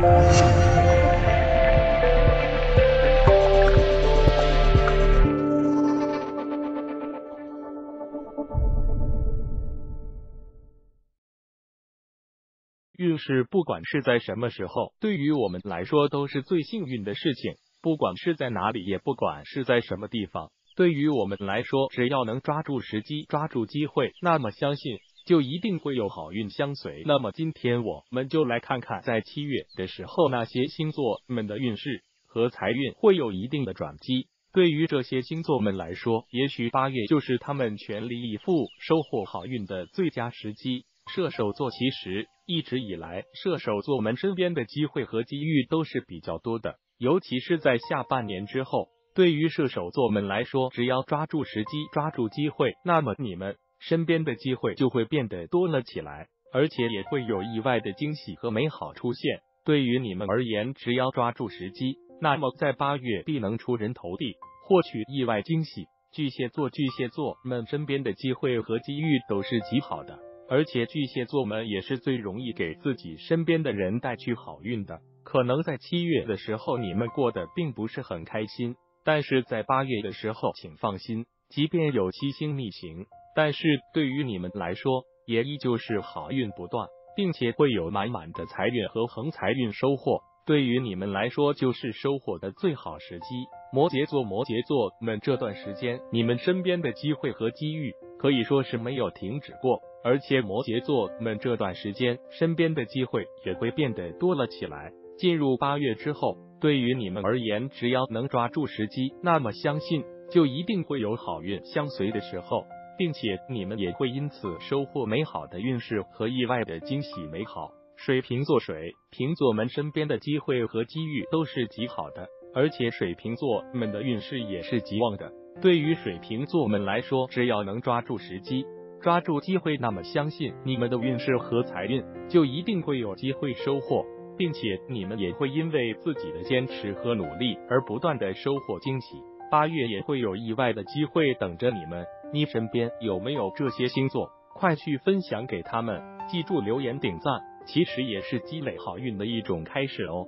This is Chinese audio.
运势不管是在什么时候，对于我们来说都是最幸运的事情。不管是在哪里，也不管是在什么地方，对于我们来说，只要能抓住时机、抓住机会，那么相信就一定会有好运相随。那么今天我们就来看看，在七月的时候，那些星座们的运势和财运会有一定的转机。对于这些星座们来说，也许八月就是他们全力以赴收获好运的最佳时机。射手座其实一直以来，射手座们身边的机会和机遇都是比较多的，尤其是在下半年之后。对于射手座们来说，只要抓住时机，抓住机会，那么你们身边的机会就会变得多了起来，而且也会有意外的惊喜和美好出现。对于你们而言，只要抓住时机，那么在八月必能出人头地，获取意外惊喜。巨蟹座，巨蟹座们身边的机会和机遇都是极好的。而且巨蟹座们也是最容易给自己身边的人带去好运的。可能在七月的时候，你们过得并不是很开心，但是在八月的时候，请放心，即便有七星逆行，但是对于你们来说，也依旧是好运不断，并且会有满满的财运和横财运收获。对于你们来说，就是收获的最好时机。摩羯座，摩羯座们这段时间，你们身边的机会和机遇可以说是没有停止过。而且摩羯座们这段时间身边的机会也会变得多了起来。进入八月之后，对于你们而言，只要能抓住时机，那么相信就一定会有好运相随的时候，并且你们也会因此收获美好的运势和意外的惊喜美好。水瓶座、水瓶座们身边的机会和机遇都是极好的，而且水瓶座们的运势也是极旺的。对于水瓶座们来说，只要能抓住时机。抓住机会，那么相信你们的运势和财运就一定会有机会收获，并且你们也会因为自己的坚持和努力而不断的收获惊喜。八月也会有意外的机会等着你们。你身边有没有这些星座？快去分享给他们！记住留言点赞，其实也是积累好运的一种开始哦。